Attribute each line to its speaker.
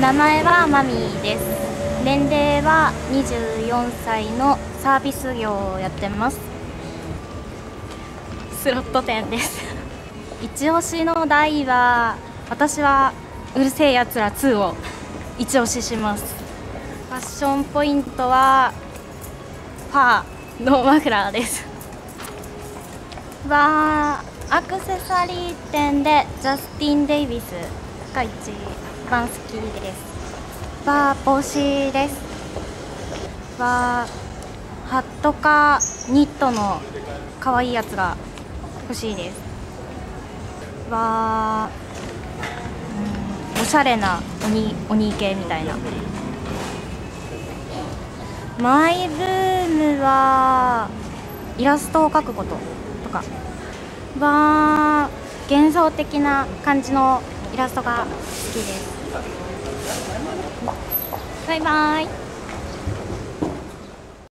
Speaker 1: 名前はマミーです。年齢は24歳のサービス業をやってます。スロット店です。一押しの台は私はうるせえやつら2を一押しします。ファッションポイントはファーのマフラーです。はアクセサリー店でジャスティン・デイビス。が一番好きですは帽子です。はハットかニットの可愛いやつが欲しいです。はうんおしゃれな鬼鬼系みたいな。マイブームはイラストを描くこととか。は幻想的な感じのイラストが好きです。バイバイ。